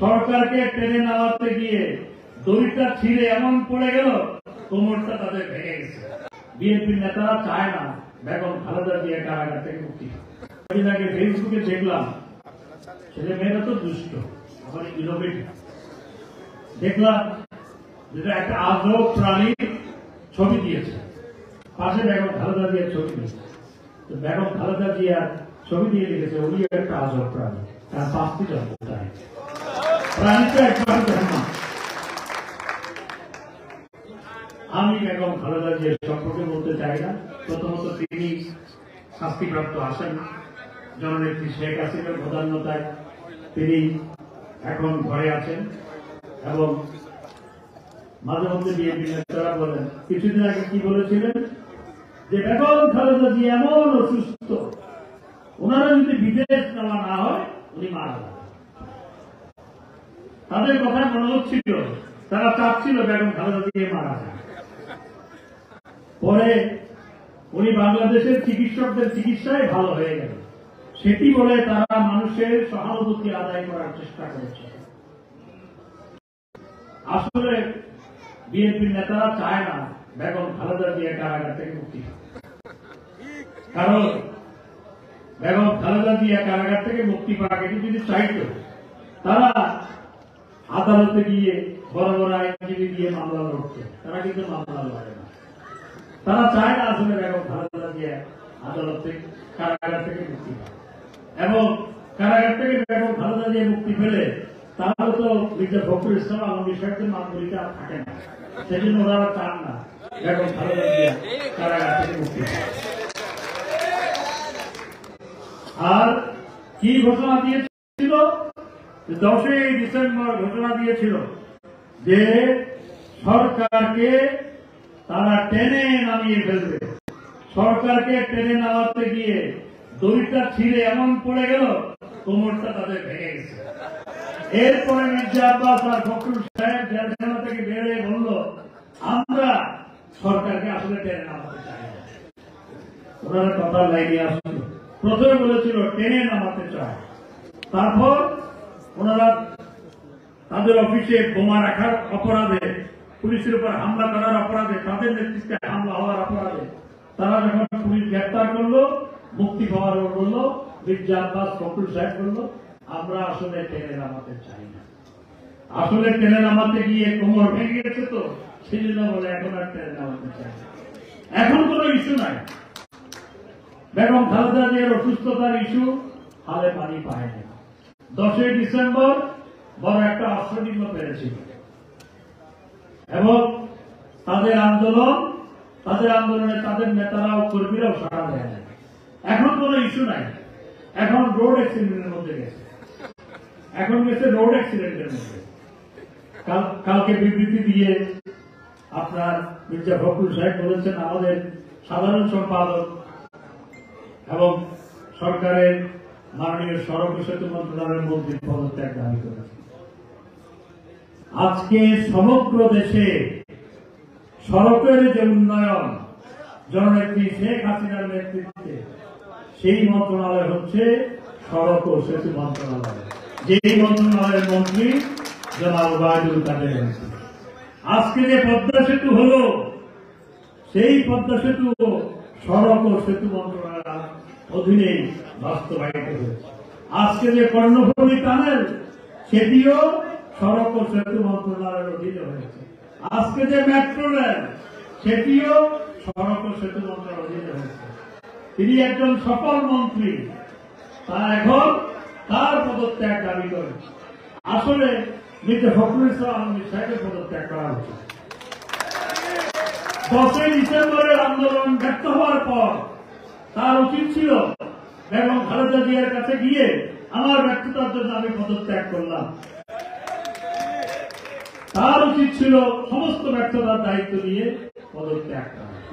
সরকারকে টেনে নামাতে গিয়ে দড়িটা ছিঁড়ে এমন পড়ে গেল, কোমরটা তাদের ভেঙে গেছে। বিএনপির নেতারা চায় না বেগম খালেদা জিয়া কারাগার থেকে মুক্তি। কদিন আগে ফেসবুকে দেখলাম, ছেলে মেয়েরা তো দুষ্ট, আবার ইনোভেটিভ। দেখলাম যেটা একটা আজব প্রাণীর ছবি দিয়েছে। পাশে বেগম খালেদা জিয়ার ছবি দিয়েছে বেগম খালেদা জিয়ার ছবি দিয়ে লিখেছে, উনি একটা আজব প্রাণী, তার পাঁচটি জন্ম আমি বেগম খালেদা জিয়ার সম্পর্কে বলতে চাই না। প্রথমত তিনি শাস্তিপ্রাপ্ত আসেন জননেত্রী শেখ হাসিনার প্রধান্যতায় তিনি এখন ঘরে আছেন এবং মাঝে মধ্যে বিএনপি নেতারা বলেন, কিছুদিন আগে কি বলেছিলেন? যে বেগম খালেদা জি এমন অসুস্থ, ওনারা যদি বিদেশ নেওয়া না হয়, উনি মারা তাদের কথায় মনে হচ্ছিল তারা চাচ্ছিল বেগম খালেদা জিয়া মারা যায় পরে উনি বাংলাদেশের চিকিৎসকদের চিকিৎসায় ভালো হয়ে গেল সেটি বলে তারা মানুষের সহানুভূতি আদায় করার চেষ্টা করেছে। আসলে বিএনপির নেতারা চায় না বেগম খালেদা জিয়া কারাগার থেকে মুক্তি কারণ বেগম খালেদা জিয়া কারাগার থেকে মুক্তি পাক, এটি যদি চাইত, তারা আদালতে গিয়ে বড় বড় আইনজীবী দিয়ে মামলা লড়ছে। তারা কিন্তু মামলা লড়ে না। তারা চায় না আসলে বেগম খালেদা জিয়া আদালত থেকে কারাগার থেকে মুক্তি পায় এবং কারাগার থেকে বেগম খালেদা জিয়া মুক্তি পেলে তাহলে তো মির্জা ফখরুল ইসলাম আলমগীর সাহেবের নামগুলিতে আর থাকে না। সেজন্য ওনারা চান না বেগম খালেদা জিয়া কারাগার থেকে মুক্তি আর কি ঘোষণা দিয়েছিল? দশই ডিসেম্বর ঘোষণা দিয়েছিল যে সরকারকে তারা টেনে নামিয়ে ফেলবে। সরকারকে টেনে নামাতে গিয়ে দড়িটা ছিঁড়ে এমন পড়ে গেল, কোমরটা তাদের ভেঙে গেছে। এরপরে মির্জা আব্বাস আর ফখরুল সাহেব জেলখানা থেকে বেরিয়ে বলল, আমরা সরকারকে আসলে টেনে নামাতে চাই ওনারা কথা লাইনে আসছিল প্রথমে বলেছিল, টেনে নামাতে চায় তারপর ওনারা তাদের অফিসে বোমা রাখার অপরাধে, পুলিশের উপর হামলা করার অপরাধে, তাদের নেতৃত্বে হামলা হওয়ার অপরাধে তারা যখন পুলিশ গ্রেপ্তার করল, মুক্তি পাওয়ার বলল, মির্জা আব্বাস ফখরুল সাহেব বলল, আমরা আসলে টেনে নামাতে চাই না। আসলে টেনে নামাতে গিয়ে কোমর ভেঙে গেছে তো সেই জন্য বলে এখন আর টেনে নামাতে চাই না। এখন কোনো ইস্যু নাই। বেগম খালেদা জিয়ার অসুস্থতার ইস্যু, হালে পানি পায় না দশই ডিসেম্বর বড় একটা অশ্বনিম্ন পেরেছিল এবং তাদের আন্দোলন, তাদের আন্দোলনে তাদের নেতারা ও কর্মীরাও সাড়া দেয় না এখন কোনো ইস্যু নাই। এখন রোড অ্যাক্সিডেন্টের মধ্যে গেছে। এখন গেছে রোড অ্যাক্সিডেন্টের মধ্যে। কালকে বিবৃতি দিয়ে আপনার মির্জা ফখরুল সাহেব বলেছেন, আমাদের সাধারণ সম্পাদক এবং সরকারের মাননীয় সড়ক সেতু মন্ত্রণালয়ের মন্ত্রী পদত্যাগ দাবি করেছে আজকে সমগ্র দেশে সড়কের যে উন্নয়ন, জননেত্রী শেখ হাসিনার নেতৃত্বে, সেই মন্ত্রণালয় হচ্ছে সড়ক ও সেতু মন্ত্রণালয় যেই মন্ত্রণালয়ের মন্ত্রী জনাব ওবায়দুল কাদের। আজকে যে পদ্মা সেতু হলো, সেই পদ্মা সেতু সড়ক ও সেতু মন্ত্রণালয়ের অধীনে বাস্তবায়িত হয়েছে। আজকে যে কর্ণফুলী টানেল, সেটিও সড়ক ও সেতু মন্ত্রণালয়ের অধীনে হয়েছে। আজকে যে মেট্রো রেল, সেটিও সড়ক ও সেতু মন্ত্রণালয়ের অধীনে হয়েছে। তিনি একজন সফল মন্ত্রী, তা এখন তার পদত্যাগ দাবি করে আসলে মির্জা ফখরুল ইসলাম আলমগীর সাহেবের পদত্যাগ করা উচিত। দশই ডিসেম্বরের আন্দোলন ব্যর্থ হওয়ার পর তার উচিত ছিল এবং খালেদা জিয়ার কাছে গিয়ে আমার ব্যর্থতার জন্য আমি পদত্যাগ করলাম। তার উচিত ছিল সমস্ত ব্যর্থতার দায়িত্ব নিয়ে পদত্যাগ করা।